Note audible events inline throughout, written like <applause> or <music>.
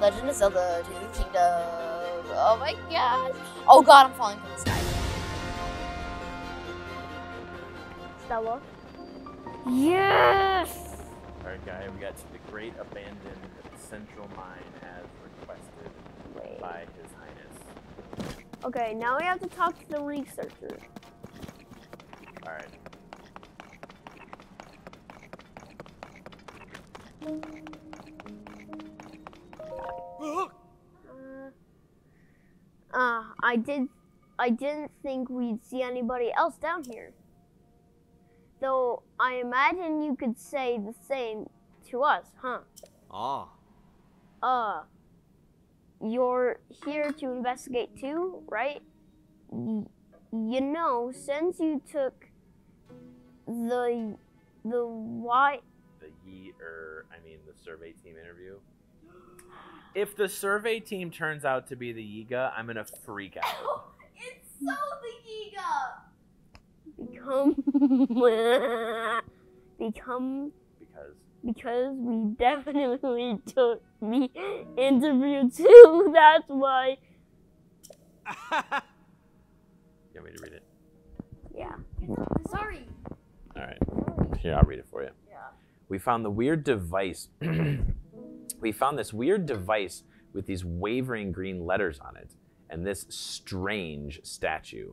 Legend of Zelda to the Kingdom. Oh my god. Oh god, I'm falling from the sky. Stella. Yes! Alright, guy, we got to the great abandoned central mine as requested Wait. by His Highness. Okay, now we have to talk to the researcher. Alright. Uh, I did. I didn't think we'd see anybody else down here. Though I imagine you could say the same to us, huh? Ah. Uh, you're here to investigate too, right? You know, since you took the the why The ye er, I mean the survey team interview. If the survey team turns out to be the Yiga, I'm gonna freak out. <laughs> It's so the Giga. become <laughs> become because because we definitely took the interview too. <laughs> That's why. you want me to read it? Yeah. Sorry. All right. Here, I'll read it for you. Yeah. We found the weird device. <clears throat> we found this weird device with these wavering green letters on it and this strange statue.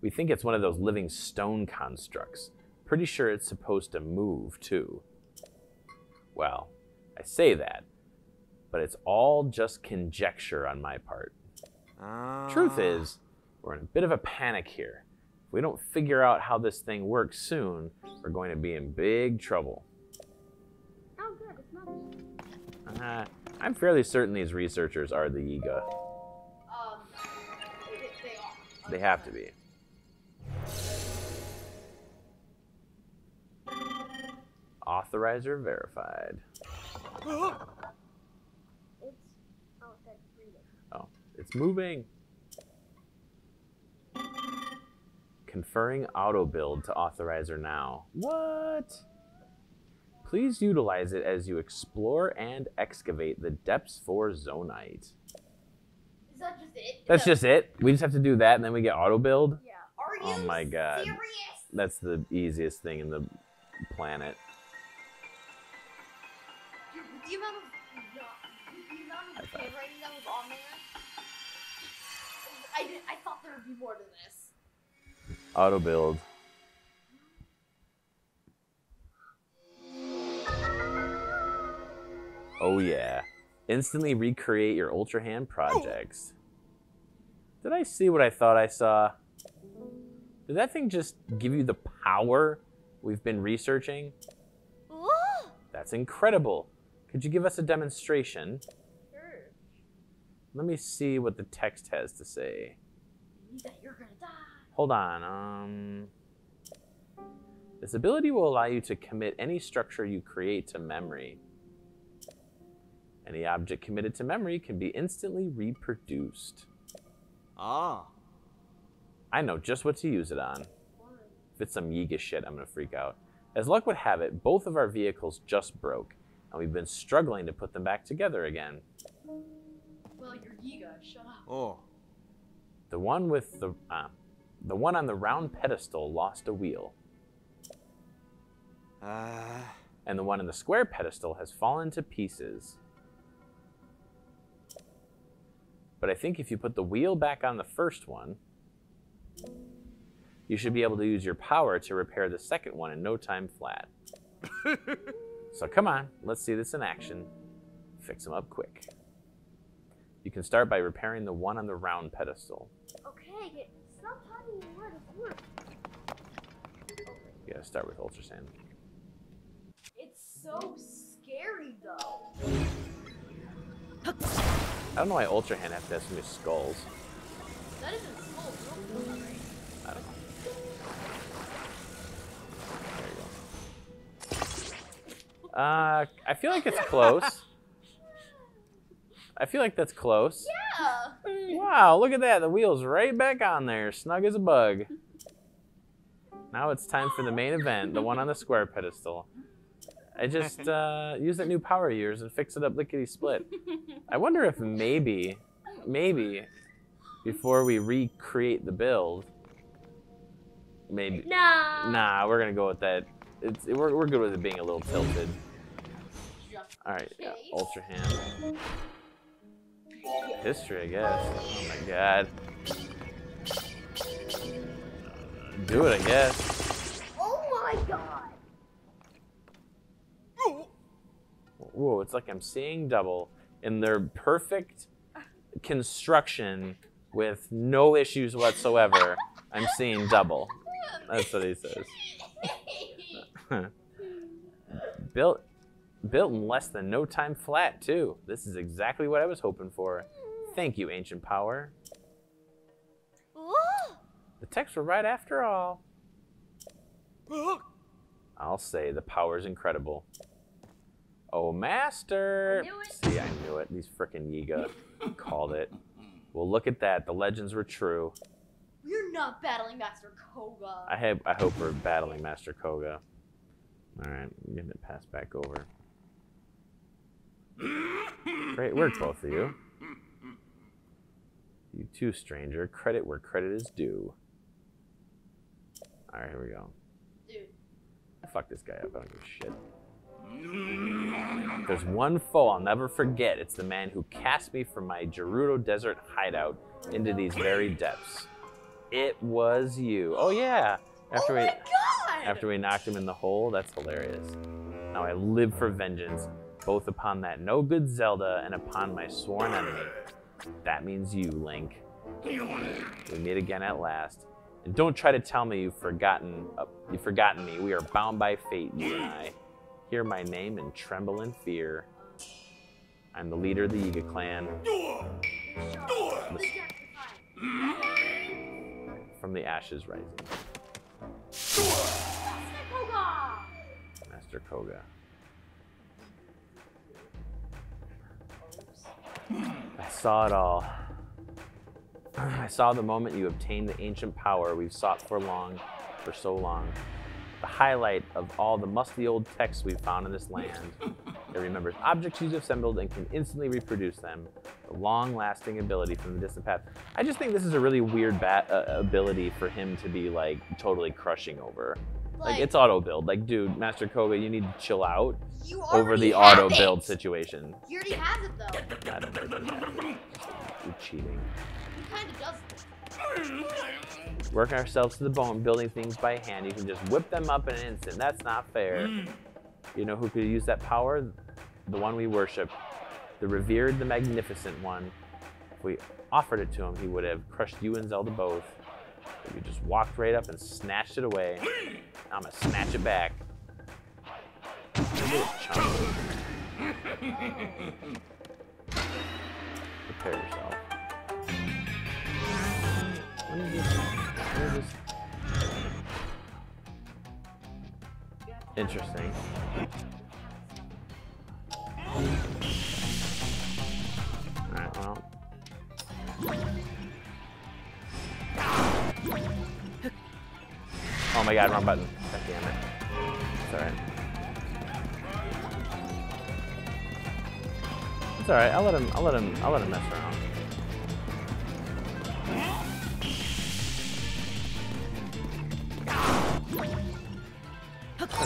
We think it's one of those living stone constructs. Pretty sure it's supposed to move, too. Well, I say that, but it's all just conjecture on my part. Truth ah. is, we're in a bit of a panic here. If we don't figure out how this thing works soon, we're going to be in big trouble. Uh, I'm fairly certain these researchers are the Yiga. Um, they, they. They have to be. Authorizer verified. It's. Oh. Oh, it's moving. Conferring auto build to authorizer now. What? Please utilize it as you explore and excavate the depths for zonaite. Is that just it? That's just it. We just have to do that and then we get auto build. Yeah. Are you Oh my God. serious? That's the easiest thing in the planet. The amount of the amount of handwriting that was on there, I I thought there would be more to this. Auto build. Oh yeah. Instantly recreate your Ultra Hand projects. Did I see what I thought I saw? Did that thing just give you the power we've been researching? That's incredible. Could you give us a demonstration? Sure. Let me see what the text has to say. That you're gonna die. Hold on. Um, this ability will allow you to commit any structure you create to memory. Any object committed to memory can be instantly reproduced. Ah. I know just what to use it on. If it's some Yiga shit, I'm gonna freak out. As luck would have it, both of our vehicles just broke, and we've been struggling to put them back together again. Well, you're Giga. Shut up. Oh. The one with the uh, the one on the round pedestal lost a wheel, Uh. and the one on the square pedestal has fallen to pieces. But I think if you put the wheel back on the first one, you should be able to use your power to repair the second one in no time flat. <laughs> so come on, let's see this in action. Fix them up quick. You can start by repairing the one on the round pedestal. Okay, stop telling me where to work. You gotta start with ultrasound. It's so I don't know why Ultra Hand has to have so many skulls. That isn't skull. You're right. I don't know. There you go. Uh, I feel like it's close. I feel like that's close. Yeah. Wow, look at that. The wheel's right back on there, snug as a bug. Now it's time for the main event, the one on the square pedestal. I just <laughs> uh, use that new power of yours and fix it up lickety split. <laughs> I wonder if maybe, maybe, before we recreate the build, maybe. Nah. Nah, we're gonna go with that. It's we're, we're good with it being a little tilted. All right, yeah, ultra hand. History, I guess. Oh my god. Do it, I guess. Oh my god. Whoa, it's like I'm seeing double in their perfect construction with no issues whatsoever. I'm seeing double. That's what he says. <laughs> built built in less than no time flat too. This is exactly what I was hoping for. Thank you, ancient power. The texts were right after all. <gasps> I'll say the power's incredible. Oh, master! I. See, I knew it. These frickin' Yiga <laughs> called it. Well, look at that. The legends were true. We're not battling Master Kohga. I have. I hope we're battling Master Kohga. All right, I'm getting it passed back over. Great work, both of you. You too, stranger. Credit where credit is due. All right, here we go. Dude. Fuck this guy up. I don't give a shit. There's one foe I'll never forget. It's the man who cast me from my Gerudo Desert hideout into these very depths. It was you. Oh yeah. After oh we god! after we knocked him in the hole, that's hilarious. Now I live for vengeance, both upon that no good Zelda and upon my sworn enemy. That means you, Link. We meet again at last. And don't try to tell me you've forgotten uh, you've forgotten me. We are bound by fate, you and I. Hear my name and tremble in fear. I'm the leader of the Yiga clan. From the ashes rising. Master Kohga. I saw it all. I saw the moment you obtained the ancient power we've sought for long, for so long. The highlight of all the musty old texts we've found in this land. <laughs> It remembers objects you've assembled and can instantly reproduce them. The long-lasting ability from the distant past. I just think this is a really weird bat, uh, ability for him to be like totally crushing over. Like, Like- it's auto build. Like, dude, Master Kohga, you need to chill out over the have auto it. build situation. He already has it though. I don't know. You're cheating. He kind of does. Working ourselves to the bone, building things by hand. You can just whip them up in an instant. That's not fair. You know who could use that power? The one we worship, the revered, the magnificent one. If we offered it to him, he would have crushed you and Zelda both. But you just walked right up and snatched it away. Now I'm gonna snatch it back. Prepare yourself. Interesting. Alright, well. Oh my god, wrong button. God damn it. It's alright. It's alright, I'll let him I'll let him I'll let him mess around. I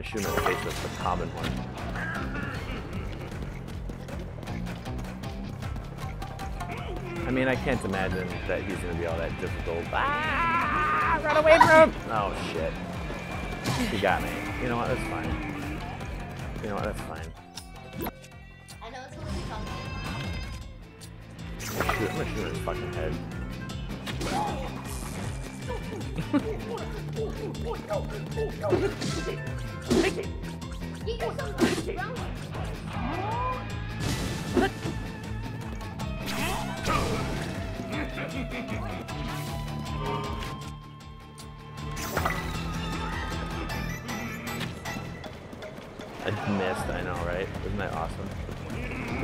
can shoot him face with the common one. I mean, I can't imagine that he's gonna be all that difficult. Ah, run away from him! <laughs> Oh shit. He got me. You know what? That's fine. You know what? That's fine. I know it's gonna be tough. Shoot, I'm gonna shoot him in his fucking head. He goes around. I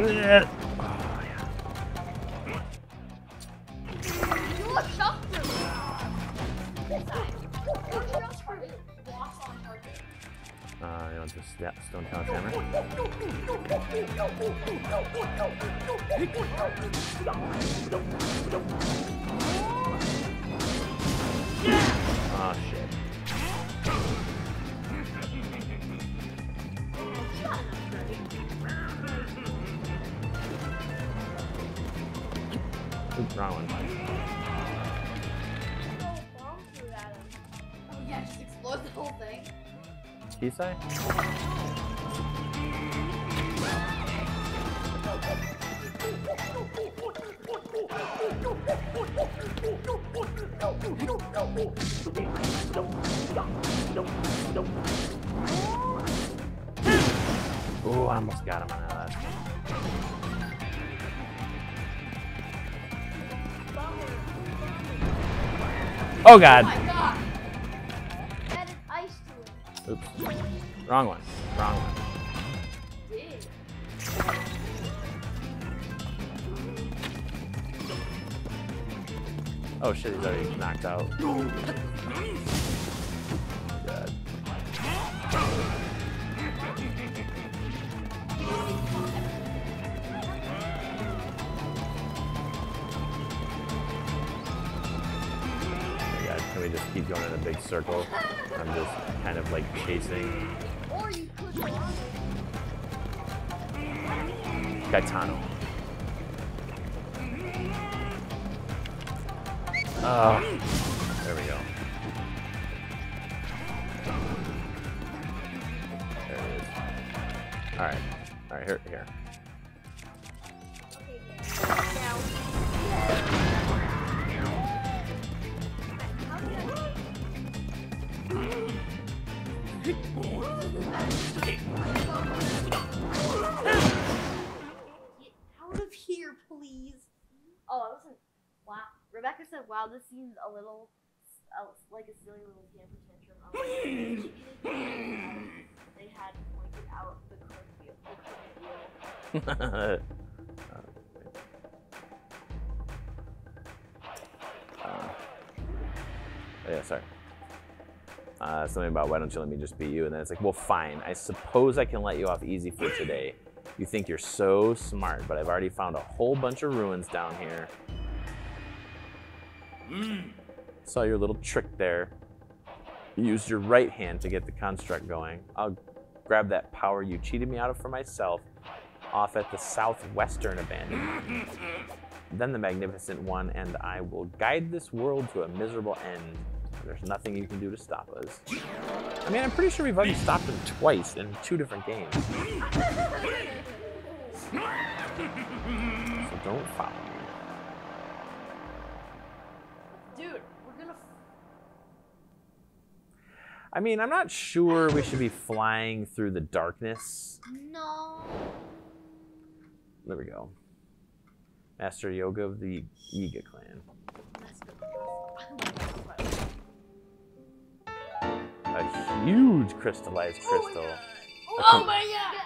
Uh, you want this yeah, stone talent hammer? Oh shit. Oops, wrong one. Oh yeah, just explode the whole thing. Kisai? Ooh, I almost got him on that last one. Oh god! Oh god. Added ice to it. Oops. Wrong one. Wrong one. Oh shit, he's already knocked out. God. We just keep going in a big circle? I'm just kind of like chasing. Gaetano. Oh, there we go. There it is. All right, all right, here, here. Oh, I wasn't. Wow. Rebecca said, "Wow, this seems a little uh, like a silly little temper tantrum." I was like, "She didn't know they had pointed out the curfew. <laughs> Um, oh, yeah, sorry. Uh, something about why don't you let me just beat you? And then it's like, well, fine. I suppose I can let you off easy for today. You think you're so smart, but I've already found a whole bunch of ruins down here. Saw your little trick there. You used your right hand to get the construct going. I'll grab that power you cheated me out of for myself off at the southwestern abandonment. Then the magnificent one and I will guide this world to a miserable end. There's nothing you can do to stop us. I mean, I'm pretty sure we've already stopped him twice in two different games. So don't follow me. Dude, we're gonna. I mean, I'm not sure we should be flying through the darkness. no. There we go. Master Yoga of the Yiga clan. That's good. A huge crystallized oh crystal. Oh my god!